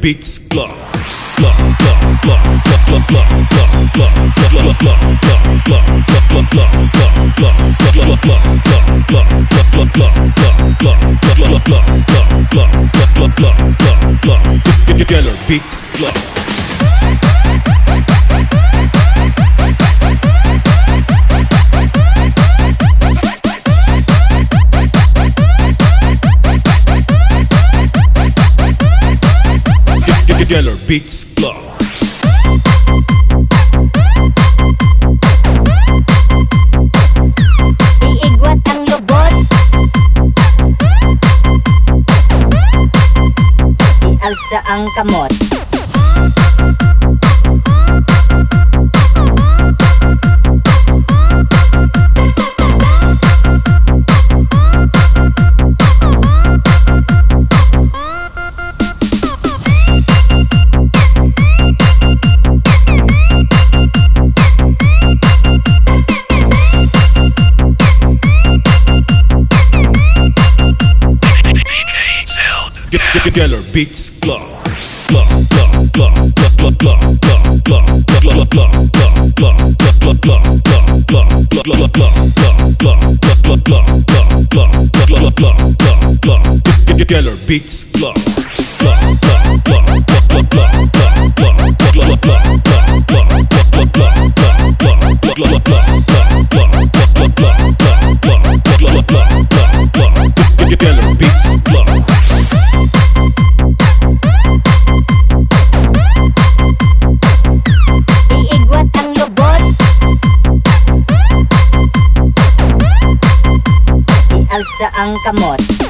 Beats Club. Yellow Beats Club. alsa ang kamot. Beats Club. Killer Beats alsa ang kamot.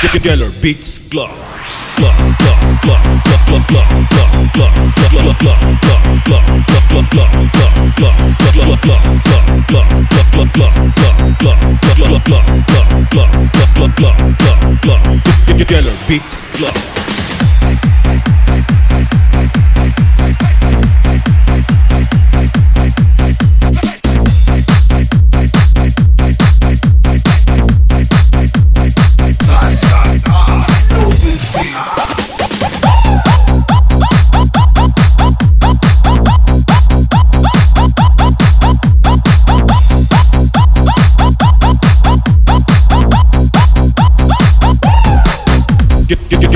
Together Beats Club. Killer Beats Club.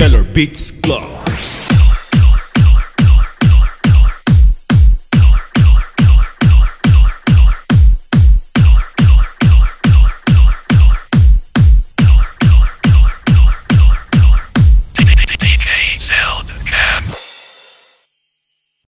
Stellar Beats Club.